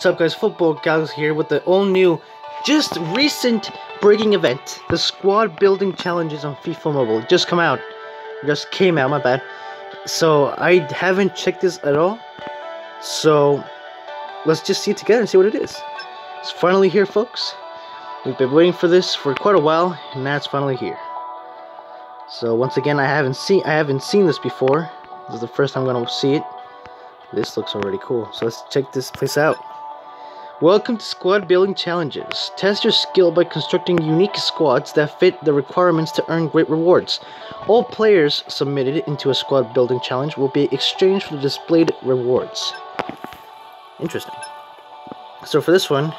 What's up guys, Football Gals here with the all new, just recent breaking event. The squad building challenges on FIFA Mobile. Just come out. Just came out, my bad. So I haven't checked this at all. So let's just see it together and see what it is. It's finally here folks. We've been waiting for this for quite a while and now it's finally here. So once again I haven't seen I haven't seen this before. This is the first time I'm gonna see it. This looks already cool. So let's check this place out. Welcome to Squad Building Challenges. Test your skill by constructing unique squads that fit the requirements to earn great rewards. All players submitted into a squad building challenge will be exchanged for the displayed rewards. Interesting. So for this one,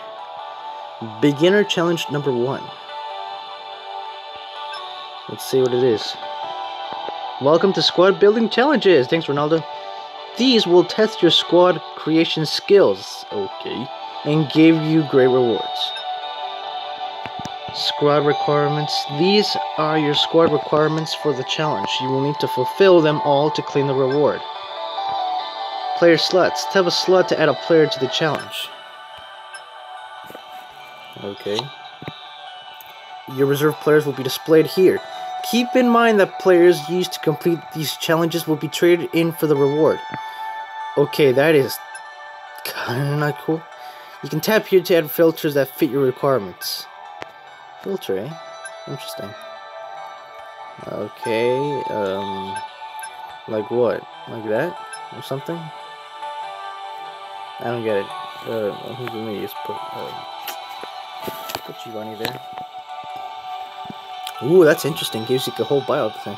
beginner challenge number one. Let's see what it is. Welcome to Squad Building Challenges. Thanks, Ronaldo. These will test your squad creation skills. Okay and give you great rewards. Squad requirements. These are your squad requirements for the challenge. You will need to fulfill them all to claim the reward. Player slots. Tap a slot to add a player to the challenge. Okay. Your reserve players will be displayed here. Keep in mind that players used to complete these challenges will be traded in for the reward. Okay, that is kinda not cool. You can tap here to add filters that fit your requirements. Filter, eh? Interesting. Okay, um... Like what? Like that? Or something? I don't get it. Uh, let me just put, uh, put Giovanni there. Ooh, that's interesting. Gives you a whole bio thing.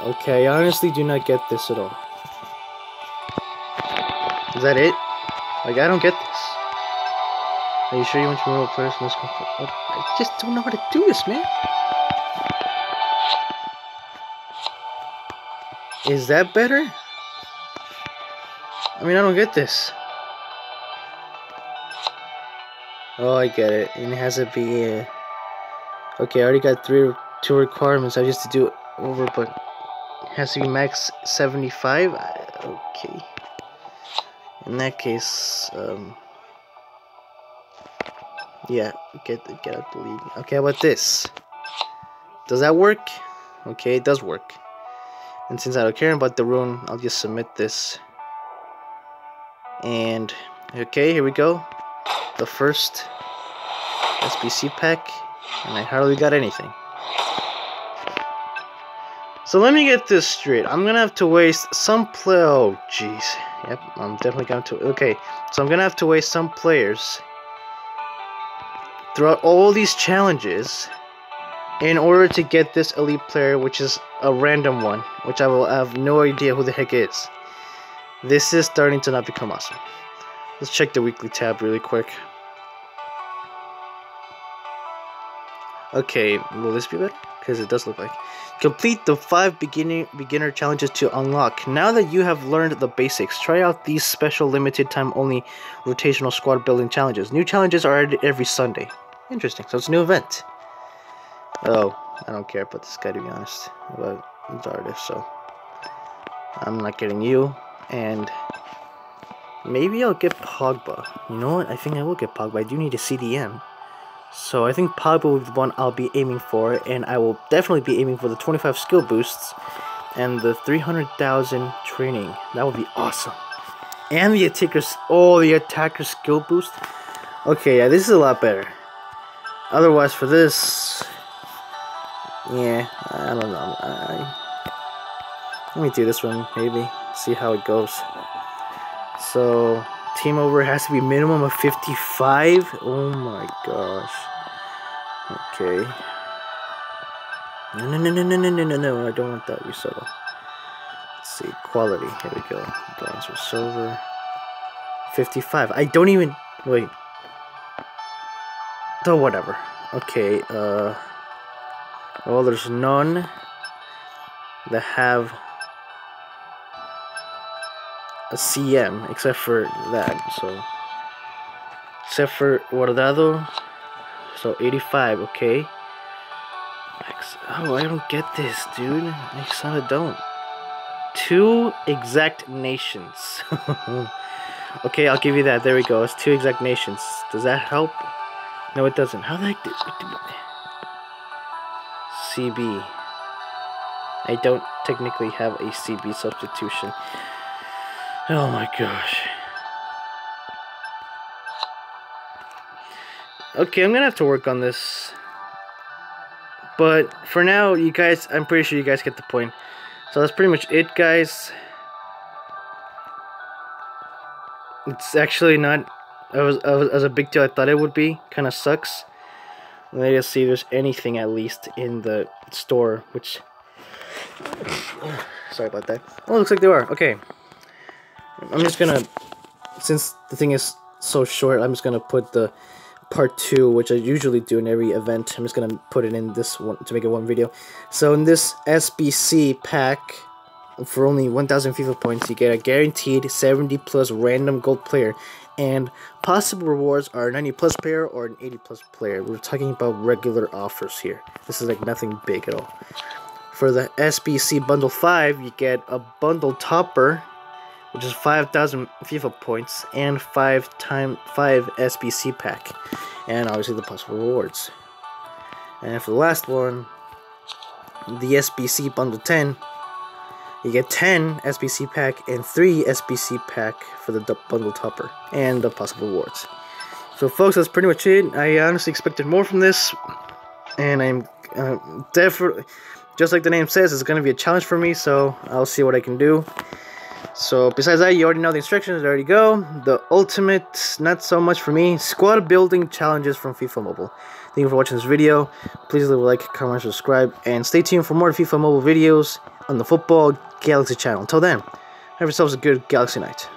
Okay, I honestly do not get this at all. Is that it? Like, I don't get this. Are you sure you want to remove players from this conflict? I just don't know how to do this, man. Is that better? I mean, I don't get this. Oh, I get it. And it has to be... Uh... Okay, I already got three, two requirements. I just to do it over, but it has to be max 75? Okay. In that case, um, yeah, get get out the league. Okay, how about this? Does that work? Okay, it does work. And since I don't care about the rune, I'll just submit this. And okay, here we go. The first SBC pack, and I hardly got anything. So let me get this straight. I'm gonna have to waste some play. Oh, jeez. Yep, I'm definitely going to. Okay, so I'm gonna have to waste some players throughout all these challenges in order to get this elite player, which is a random one, which I will have no idea who the heck is. This is starting to not become awesome. Let's check the weekly tab really quick. Okay, will this be better? Because it does look like. Complete the five beginning beginner challenges to unlock. Now that you have learned the basics, try out these special limited time only rotational squad building challenges. New challenges are added every Sunday. Interesting. So it's a new event. Oh, I don't care about this guy to be honest. But it's artist, so I'm not getting you. And maybe I'll get Pogba. You know what? I think I will get Pogba. I do need a CDM. So I think Pogba will be the one I'll be aiming for, and I will definitely be aiming for the 25 skill boosts and the 300,000 training. That would be awesome. And the attackers, oh, the attacker skill boost. Okay, yeah, this is a lot better. Otherwise, for this, yeah, I don't know. I, let me do this one, maybe. See how it goes. So, Team over has to be minimum of 55. Oh my gosh. Okay. No, no, no, no, no, no, no, no, no. I don't want that resettle. Let's see. Quality. Here we go. Bronze or silver. 55. I don't even... Wait. Oh, whatever. Okay, uh... Well, there's none that have a CM, except for that, so... Except for Guardado, so 85, okay. Oh, I don't get this, dude. I kinda don't. Two exact nations. Okay, I'll give you that. There we go. It's two exact nations. Does that help? No, it doesn't. How the heck did... CB. I don't technically have a CB substitution. Oh my gosh. Okay, I'm gonna have to work on this. But for now, you guys, I'm pretty sure you guys get the point. So that's pretty much it, guys. It's actually not as, a big deal I thought it would be. Kind of sucks. Let us see if there's anything at least in the store, which... Sorry about that. Oh, looks like there are. Okay. I'm just gonna... Since the thing is so short, I'm just gonna put the part two, which I usually do in every event. I'm just gonna put it in this one to make it one video. So in this SBC pack, for only 1,000 FIFA points, you get a guaranteed 70 plus random gold player, and possible rewards are a 90 plus player or an 80 plus player. We're talking about regular offers here. This is like nothing big at all. For the SBC Bundle 5, you get a bundle topper which is 5,000 FIFA points and 5 time 5 SBC pack, and obviously the possible rewards. And for the last one, the SBC bundle 10, you get 10 SBC pack and 3 SBC pack for the bundle topper and the possible rewards. So folks, that's pretty much it. I honestly expected more from this, and I'm uh, definitely, just like the name says, it's going to be a challenge for me, so I'll see what I can do. So besides that, you already know the instructions. There you go. The ultimate, not so much for me. Squad building challenges from FIFA Mobile. Thank you for watching this video. Please leave a like, comment, subscribe, and stay tuned for more FIFA Mobile videos on the Futbol Galaxy channel. Until then, have yourselves a good Galaxy night.